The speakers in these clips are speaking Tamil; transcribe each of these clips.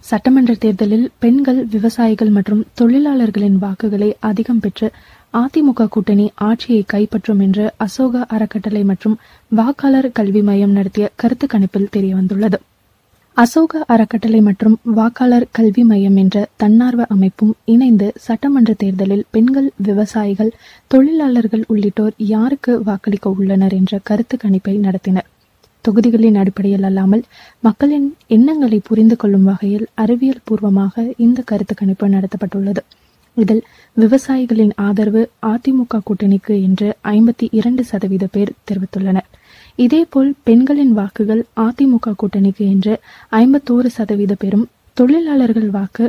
சட்டமன்ற தேர்தலில் பெண்கள் விவசாயிகள் மற்றும் தொழிலாளர்களின் வாக்குகளை அதிகம் பெற்று அதிமுக கூட்டணி ஆட்சியை கைப்பற்றும் என்று அசோக அறக்கட்டளை மற்றும் வாக்காளர் கல்வி மையம் நடத்திய கருத்து கணிப்பில் தெரியவந்துள்ளது. அசோக அறக்கட்டளை மற்றும் வாக்காளர் கல்வி மையம் என்ற தன்னார்வ அமைப்பும் இணைந்து சட்டமன்ற தேர்தலில் பெண்கள் விவசாயிகள் தொழிலாளர்கள் உள்ளிட்டோர் யாருக்கு வாக்களிக்க உள்ளனர் என்ற கருத்து கணிப்பை நடத்தினர். தொகுதிகளின் அடிப்படையில் அல்லாமல் மக்களின் எண்ணங்களை புரிந்து கொள்ளும் வகையில் அறிவியல் பூர்வமாக இந்த கருத்து கணிப்பு நடத்தப்பட்டுள்ளது. இதில் விவசாயிகளின் ஆதரவு அதிமுக கூட்டணிக்கு என்று ஐம்பத்தி இரண்டு சதவீத பேர் தெரிவித்துள்ளனர். இதேபோல் பெண்களின் வாக்குகள் அதிமுக கூட்டணிக்கு என்று ஐம்பத்தோரு சதவீத பேரும் தொழிலாளர்கள் வாக்கு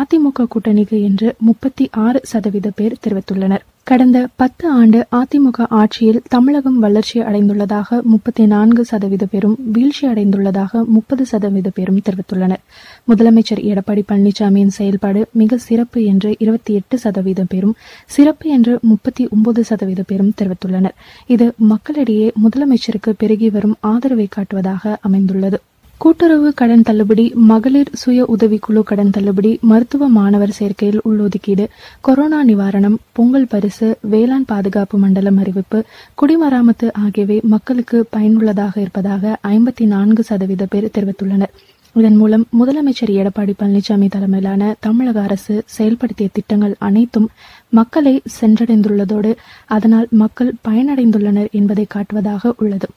அதிமுக கூட்டணிக்கு என்று முப்பத்தி ஆறு சதவீத பேர் தெரிவித்துள்ளனர். கடந்த பத்து ஆண்டு அதிமுக ஆட்சியில் தமிழகம் வளர்ச்சி அடைந்துள்ளதாக முப்பத்தி நான்கு சதவீத பேரும் வீழ்ச்சி அடைந்துள்ளதாக முப்பது சதவீத பேரும் தெரிவித்துள்ளனர். முதலமைச்சர் எடப்பாடி பழனிசாமியின் செயல்பாடு மிக சிறப்பு என்று இருபத்தி எட்டு சதவீத பேரும் சிறப்பு என்று முப்பத்தி ஒன்பது சதவீத பேரும் தெரிவித்துள்ளனர். இது மக்களிடையே முதலமைச்சருக்கு பெருகி வரும் ஆதரவை காட்டுவதாக அமைந்துள்ளது. கூட்டுறவு கடன் தள்ளுபடி மகளிர் சுய உதவிக்குழு கடன் தள்ளுபடி மருத்துவ மாணவர் சேர்க்கையில் உள்ளொதுக்கீடு கொரோனா நிவாரணம் பொங்கல் பரிசு வேளாண் பாதுகாப்பு மண்டலம் அறிவிப்பு குடிமராமத்து ஆகியவை மக்களுக்கு பயனுள்ளதாக இருப்பதாக ஐம்பத்தி நான்கு சதவீத பேர் தெரிவித்துள்ளனர். இதன் மூலம் முதலமைச்சர் எடப்பாடி பழனிசாமி தலைமையிலான தமிழக அரசு செயல்படுத்திய திட்டங்கள் அனைத்தும் மக்களை சென்றடைந்துள்ளதோடு அதனால் மக்கள் பயனடைந்துள்ளனர் என்பதை காட்டுவதாக உள்ளது.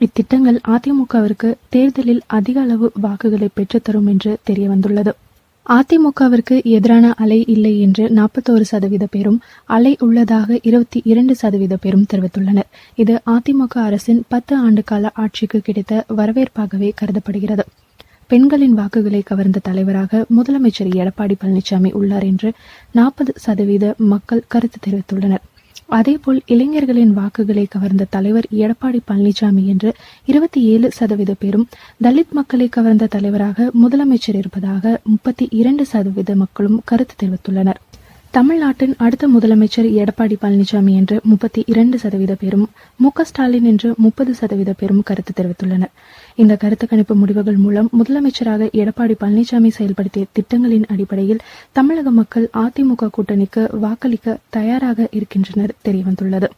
இத்திட்டங்கள் அதிமுகவிற்கு தேர்தலில் அதிக அளவு வாக்குகளை பெற்றுத்தரும் என்று தெரிய வந்துள்ளது அதிமுகவிற்கு எதிரான அலை இல்லை என்று நாற்பத்தோரு சதவீத பேரும் அலை உள்ளதாக இருபத்தி இரண்டு சதவீத பேரும் தெரிவித்துள்ளனர். இது அதிமுக அரசின் பத்து ஆண்டு கால ஆட்சிக்கு கிடைத்த வரவேற்பாகவே கருதப்படுகிறது. பெண்களின் வாக்குகளை கவர்ந்த தலைவராக முதலமைச்சர் எடப்பாடி பழனிசாமி உள்ளார் என்று நாற்பது சதவீத மக்கள் கருத்து தெரிவித்துள்ளனர். அதேபோல் இளைஞர்களின் வாக்குகளை கவர்ந்த தலைவர் எடப்பாடி பழனிசாமி என்று இருபத்தி ஏழு சதவீத பேரும் தலித் மக்களை கவர்ந்த தலைவராக முதலமைச்சர் இருப்பதாக முப்பத்தி இரண்டு சதவீத மக்களும் கருத்து தெரிவித்துள்ளனர். தமிழ்நாட்டின் அடுத்த முதலமைச்சர் எடப்பாடி பழனிசாமி என்று முப்பத்தி இரண்டு சதவீத பேரும் மு ஸ்டாலின் என்று முப்பது சதவீத பேரும் கருத்து தெரிவித்துள்ளனர். இந்த கருத்து கணிப்பு முடிவுகள் மூலம் முதலமைச்சராக எடப்பாடி பழனிசாமி செயல்படுத்திய திட்டங்களின் அடிப்படையில் தமிழக மக்கள் அதிமுக கூட்டணிக்கு வாக்களிக்க தயாராக இருக்கின்றனர் தெரியவந்துள்ளது.